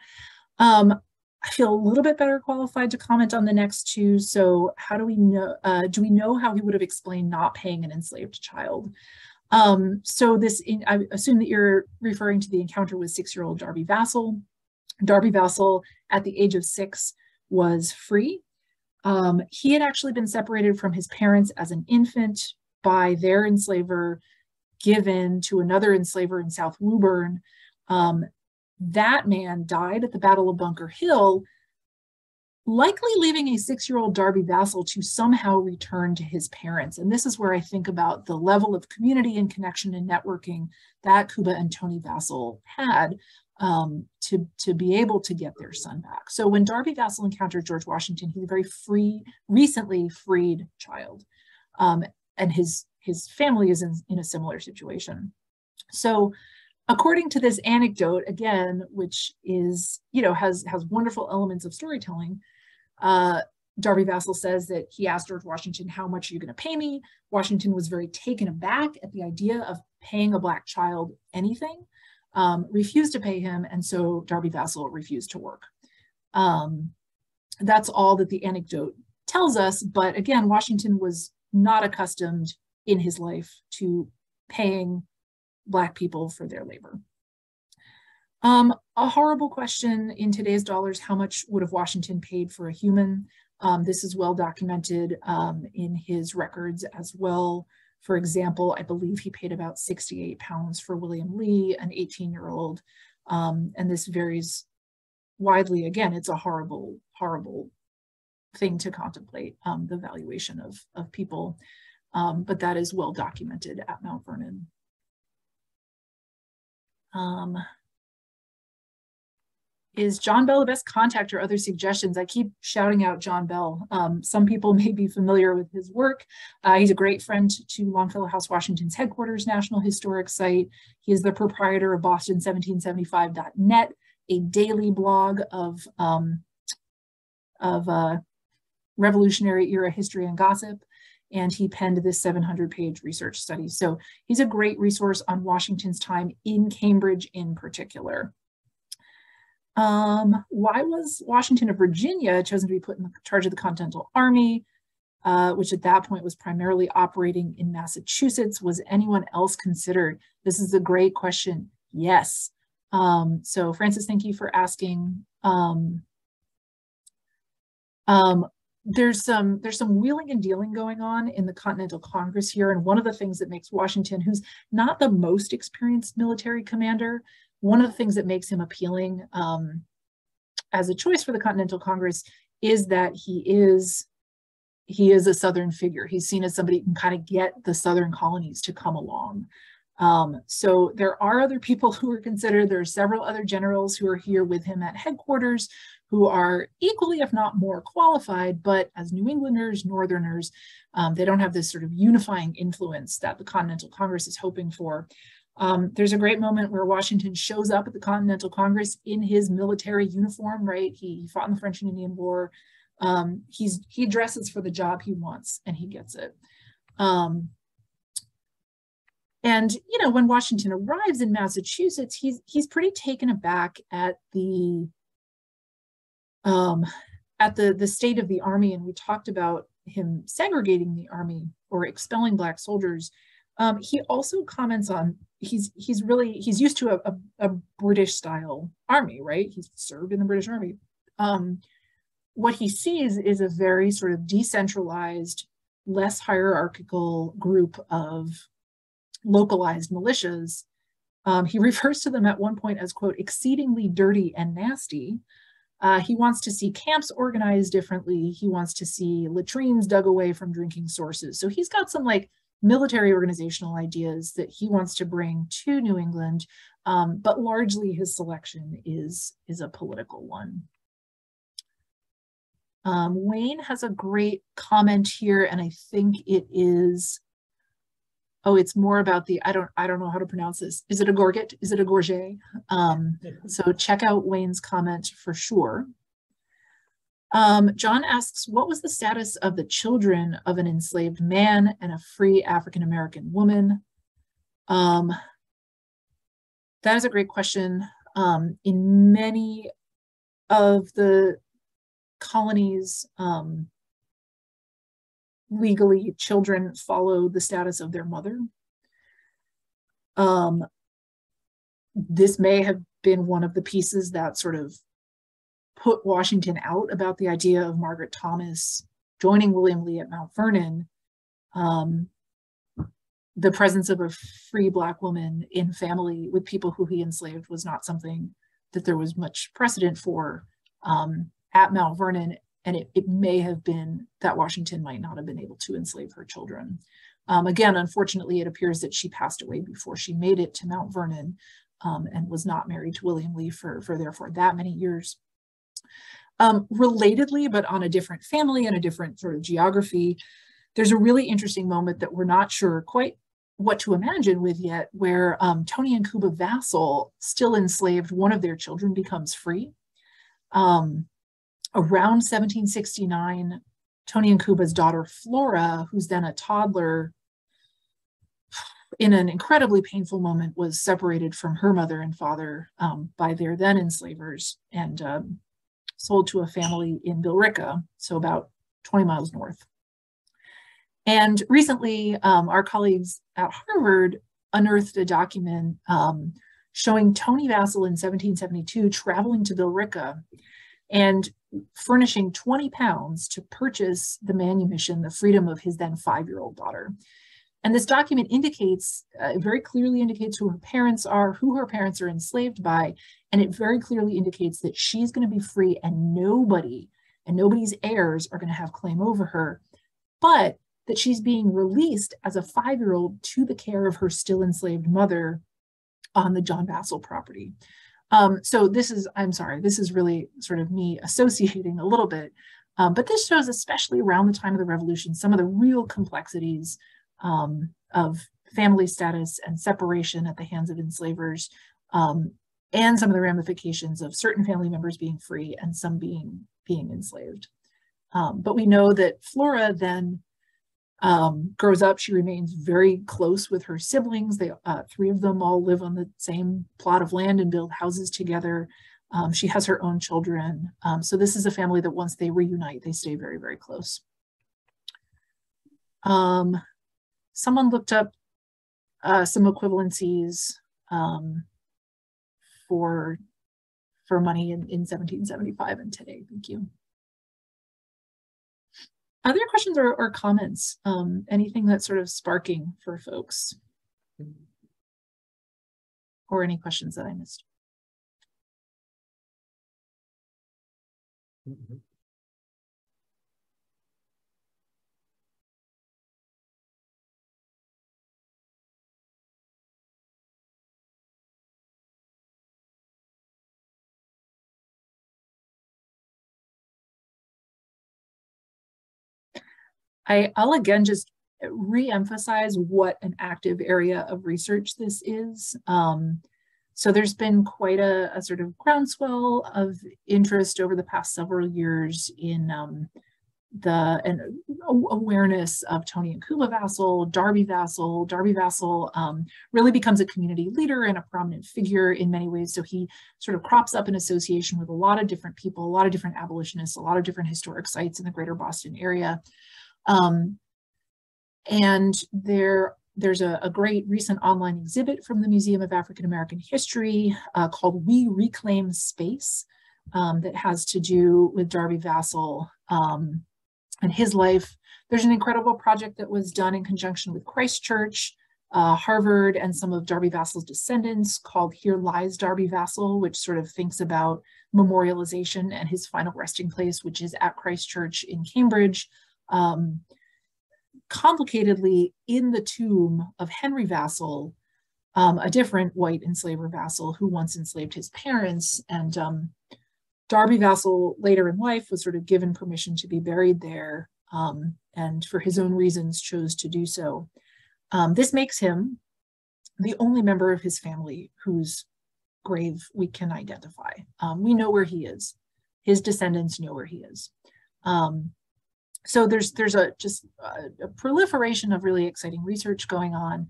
Um, I feel a little bit better qualified to comment on the next two. So how do we know, uh, do we know how he would have explained not paying an enslaved child? Um, so this, in, I assume that you're referring to the encounter with six-year-old Darby Vassall. Darby Vassall, at the age of six, was free. Um, he had actually been separated from his parents as an infant by their enslaver given to another enslaver in South Woburn. Um, that man died at the Battle of Bunker Hill, likely leaving a six-year-old Darby Vassall to somehow return to his parents. And this is where I think about the level of community and connection and networking that Cuba and Tony Vassall had um, to, to be able to get their son back. So when Darby Vassall encountered George Washington, he's a very free, recently freed child. Um, and his, his family is in, in a similar situation. So according to this anecdote, again, which is, you know, has, has wonderful elements of storytelling, uh, Darby Vassall says that he asked George Washington, how much are you going to pay me? Washington was very taken aback at the idea of paying a black child anything, um, refused to pay him, and so Darby Vassall refused to work. Um, that's all that the anecdote tells us, but again, Washington was not accustomed in his life to paying Black people for their labor. Um, a horrible question in today's dollars, how much would have Washington paid for a human? Um, this is well documented um, in his records as well. For example, I believe he paid about 68 pounds for William Lee, an 18 year old. Um, and this varies widely. Again, it's a horrible, horrible thing to contemplate, um, the valuation of, of people. Um, but that is well documented at Mount Vernon. Is John Bell the best contact or other suggestions? I keep shouting out John Bell. Um, some people may be familiar with his work. Uh, he's a great friend to Longfellow House Washington's headquarters National Historic Site. He is the proprietor of Boston1775.net, a daily blog of, um, of uh, Revolutionary era history and gossip and he penned this 700 page research study. So he's a great resource on Washington's time in Cambridge in particular. Um, why was Washington of Virginia chosen to be put in charge of the Continental Army, uh, which at that point was primarily operating in Massachusetts? Was anyone else considered? This is a great question. Yes. Um, so Francis, thank you for asking. Um, um, there's some there's some wheeling and dealing going on in the Continental Congress here, and one of the things that makes Washington, who's not the most experienced military commander, one of the things that makes him appealing um, as a choice for the Continental Congress is that he is he is a Southern figure. He's seen as somebody who can kind of get the Southern colonies to come along. Um, so there are other people who are considered. There are several other generals who are here with him at headquarters who are equally, if not more qualified, but as New Englanders, Northerners, um, they don't have this sort of unifying influence that the Continental Congress is hoping for. Um, there's a great moment where Washington shows up at the Continental Congress in his military uniform, right? He, he fought in the French and Indian War. Um, he's he dresses for the job he wants and he gets it. Um, and you know, when Washington arrives in Massachusetts, he's he's pretty taken aback at the um, at the the state of the army, and we talked about him segregating the army or expelling black soldiers. Um, he also comments on he's he's really he's used to a, a, a, British style army, right? He's served in the British army. Um, what he sees is a very sort of decentralized, less hierarchical group of localized militias. Um, he refers to them at one point as quote exceedingly dirty and nasty. Uh, he wants to see camps organized differently. He wants to see latrines dug away from drinking sources. So he's got some like military organizational ideas that he wants to bring to New England, um, but largely his selection is, is a political one. Um, Wayne has a great comment here, and I think it is, oh, it's more about the, I don't, I don't know how to pronounce this. Is it a gorget? Is it a gorget? Um, so check out Wayne's comment for sure. Um, John asks, what was the status of the children of an enslaved man and a free African-American woman? Um, that is a great question. Um, in many of the colonies, um, legally, children follow the status of their mother. Um, this may have been one of the pieces that sort of put Washington out about the idea of Margaret Thomas joining William Lee at Mount Vernon. Um, the presence of a free Black woman in family with people who he enslaved was not something that there was much precedent for um, at Mount Vernon. And it, it, may have been that Washington might not have been able to enslave her children. Um, again, unfortunately, it appears that she passed away before she made it to Mount Vernon um, and was not married to William Lee for, for therefore that many years. Um, relatedly, but on a different family and a different sort of geography, there's a really interesting moment that we're not sure quite what to imagine with yet, where um, Tony and Cuba Vassall, still enslaved, one of their children becomes free. Um, around 1769, Tony and Cuba's daughter Flora, who's then a toddler, in an incredibly painful moment, was separated from her mother and father um, by their then enslavers and um, sold to a family in Billerica, so about 20 miles north. And recently, um, our colleagues at Harvard unearthed a document um, showing Tony Vassall in 1772 traveling to Billerica and furnishing 20 pounds to purchase the manumission, the freedom of his then five-year-old daughter. And this document indicates, uh, very clearly indicates who her parents are, who her parents are enslaved by, and it very clearly indicates that she's going to be free and nobody and nobody's heirs are going to have claim over her, but that she's being released as a five year old to the care of her still enslaved mother on the John Vassall property. Um, so this is, I'm sorry, this is really sort of me associating a little bit, um, but this shows, especially around the time of the revolution, some of the real complexities um, of family status and separation at the hands of enslavers, um, and some of the ramifications of certain family members being free and some being being enslaved. Um, but we know that Flora then um, grows up. She remains very close with her siblings. They uh, three of them all live on the same plot of land and build houses together. Um, she has her own children. Um, so this is a family that once they reunite, they stay very, very close. Um, someone looked up uh, some equivalencies um, for for money in, in 1775 and today. Thank you. Other questions or, or comments? Um, anything that's sort of sparking for folks? Or any questions that I missed? Mm -hmm. I, I'll again just re-emphasize what an active area of research this is. Um, so there's been quite a, a, sort of groundswell of interest over the past several years in um, the awareness of Tony and Cuba Vassall, Darby Vassall. Darby Vassall um, really becomes a community leader and a prominent figure in many ways. So he sort of crops up in association with a lot of different people, a lot of different abolitionists, a lot of different historic sites in the greater Boston area. Um, and there, there's a, a, great recent online exhibit from the Museum of African American History uh, called We Reclaim Space um, that has to do with Darby Vassall um, and his life. There's an incredible project that was done in conjunction with Christ Church, uh, Harvard, and some of Darby Vassall's descendants called Here Lies Darby Vassall, which sort of thinks about memorialization and his final resting place, which is at Christ Church in Cambridge, um, complicatedly in the tomb of Henry Vassall, um, a different white enslaver Vassall who once enslaved his parents. And um, Darby Vassall later in life was sort of given permission to be buried there um, and for his own reasons chose to do so. Um, this makes him the only member of his family whose grave we can identify. Um, we know where he is his descendants know where he is. So there's there's a just a, a, proliferation of really exciting research going on.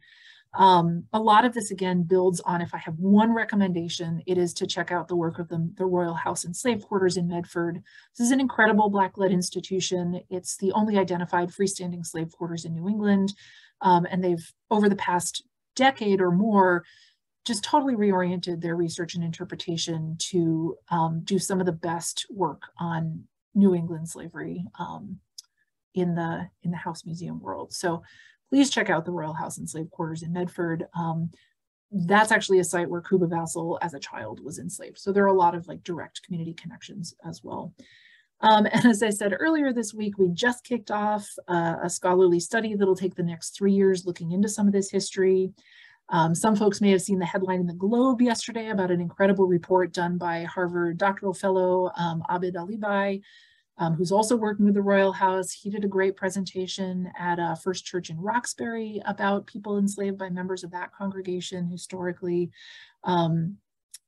Um, a lot of this again builds on if I have one recommendation, it is to check out the work of the, the Royal House and Slave Quarters in Medford. This is an incredible Black-led institution. It's the only identified freestanding slave quarters in New England. Um, and they've, over the past decade or more, just totally reoriented their research and interpretation to um, do some of the best work on New England slavery um, in the in the House Museum world. So please check out the Royal House and Slave Quarters in Medford. Um, that's actually a site where Cuba Vassall as a child was enslaved. So there are a lot of like direct community connections as well. Um, and as I said earlier this week, we just kicked off uh, a scholarly study that'll take the next three years looking into some of this history. Um, some folks may have seen the headline in the Globe yesterday about an incredible report done by Harvard doctoral fellow um, Abid Alibai, um, who's also working with the Royal House. He did a great presentation at uh, First Church in Roxbury about people enslaved by members of that congregation historically. Um,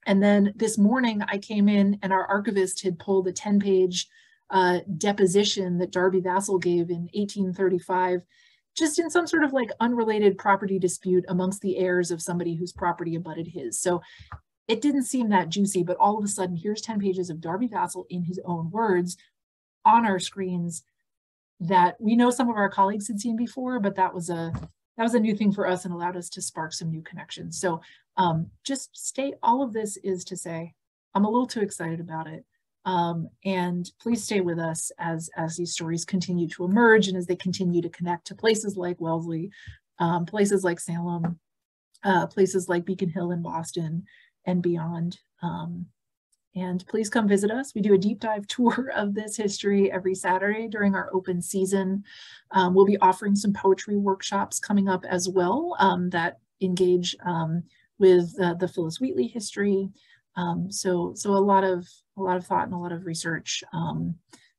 and then this morning I came in and our archivist had pulled a 10 page uh, deposition that Darby Vassall gave in 1835 just in some sort of like unrelated property dispute amongst the heirs of somebody whose property abutted his. So it didn't seem that juicy, but all of a sudden, here's 10 pages of Darby Vassall in his own words on our screens that we know some of our colleagues had seen before, but that was a that was a new thing for us and allowed us to spark some new connections. So um, just stay, all of this is to say, I'm a little too excited about it. Um, and please stay with us as, as these stories continue to emerge and as they continue to connect to places like Wellesley, um, places like Salem, uh, places like Beacon Hill in Boston and beyond. Um, and please come visit us. We do a deep dive tour of this history every Saturday during our open season. Um, we'll be offering some poetry workshops coming up as well um, that engage um, with uh, the Phillis Wheatley history. Um, so, so a lot of a lot of thought and a lot of research um,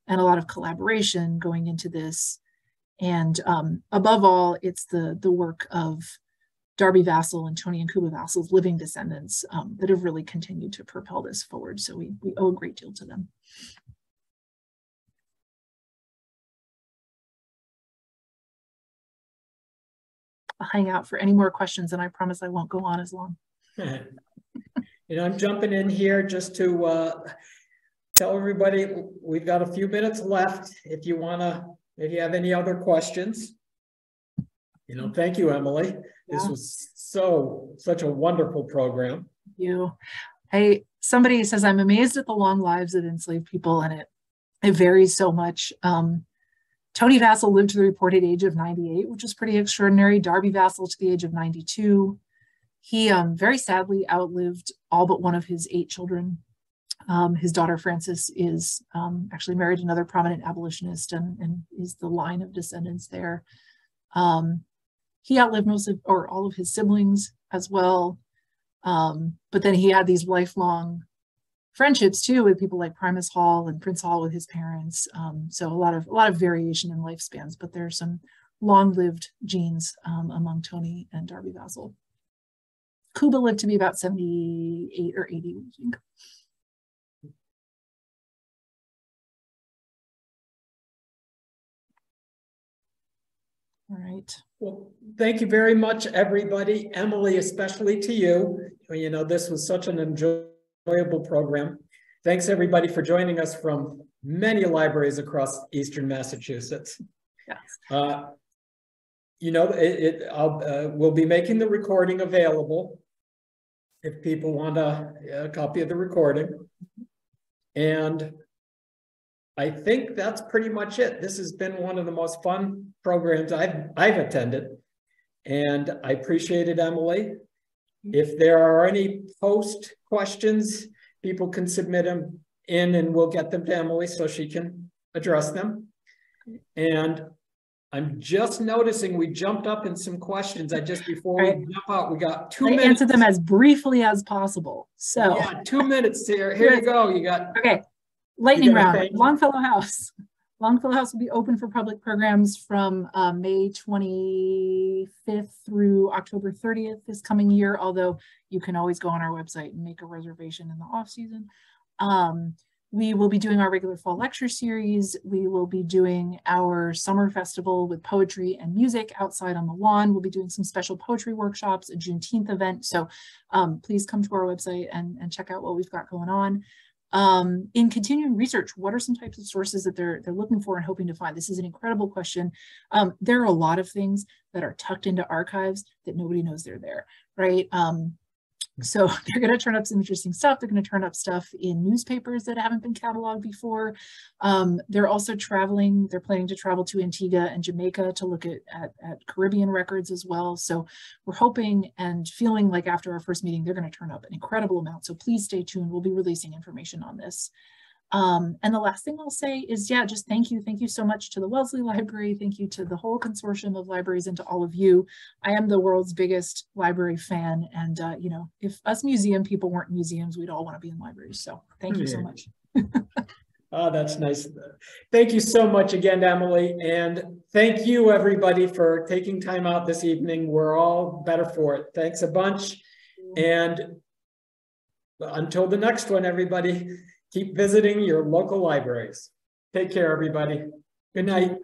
and a lot of collaboration going into this. And um, above all, it's the the work of Darby Vassall and Tony and Cuba Vassall's living descendants um, that have really continued to propel this forward. So we, we owe a great deal to them. I'll hang out for any more questions and I promise I won't go on as long. And I'm jumping in here just to uh, tell everybody we've got a few minutes left. If you want to, if you have any other questions, you know, thank you, Emily. Yeah. This was so such a wonderful program. Thank you. I somebody says I'm amazed at the long lives of enslaved people, and it it varies so much. Um, Tony Vassall lived to the reported age of 98, which is pretty extraordinary. Darby Vassall to the age of 92. He um, very sadly outlived all but one of his eight children. Um, his daughter Frances is um, actually married another prominent abolitionist and, and, is the line of descendants there. Um, he outlived most of or all of his siblings as well. Um, but then he had these lifelong friendships too with people like Primus Hall and Prince Hall with his parents. Um, so a lot of a lot of variation in lifespans, but there are some long-lived genes among Tony and Darby Vassall. Cuba lived to be about 78 or 80, I think. All right. Well, thank you very much, everybody. Emily, especially to you. You know, this was such an enjoyable program. Thanks, everybody, for joining us from many libraries across Eastern Massachusetts. Yes. Uh, you know, it, it uh, we'll be making the recording available if people want a, a copy of the recording. And I think that's pretty much it. This has been one of the most fun programs I've, I've attended. And I appreciate it, Emily. If there are any post questions, people can submit them in and we'll get them to Emily so she can address them. And I'm just noticing we jumped up in some questions. I just before right. we jump out, we got two I minutes. Answer them as briefly as possible. So yeah, two minutes here. Here you go. You got okay. Lightning round. Longfellow House. Longfellow House will be open for public programs from uh, May 25th through October 30th this coming year, although you can always go on our website and make a reservation in the off season. Um, we will be doing our regular fall lecture series. We will be doing our summer festival with poetry and music outside on the lawn. We'll be doing some special poetry workshops, a Juneteenth event. So um, please come to our website and, and check out what we've got going on. Um, in continuing research, what are some types of sources that they're, they're looking for and hoping to find? This is an incredible question. Um, there are a lot of things that are tucked into archives that nobody knows they're there, right? Um, so they're going to turn up some interesting stuff. They're going to turn up stuff in newspapers that haven't been cataloged before. Um, they're also traveling. They're planning to travel to Antigua and Jamaica to look at, at, at, Caribbean records as well. So we're hoping and feeling like after our first meeting, they're going to turn up an incredible amount. So please stay tuned. We'll be releasing information on this. Um, and the last thing I'll say is, yeah, just thank you. Thank you so much to the Wellesley Library. Thank you to the whole consortium of libraries and to all of you. I am the world's biggest library fan. And, uh, you know, if us museum people weren't museums, we'd all want to be in libraries. So thank you so much. oh, that's nice. Thank you so much again, Emily. And thank you, everybody, for taking time out this evening. We're all better for it. Thanks a bunch. And until the next one, everybody keep visiting your local libraries. Take care, everybody. Good night.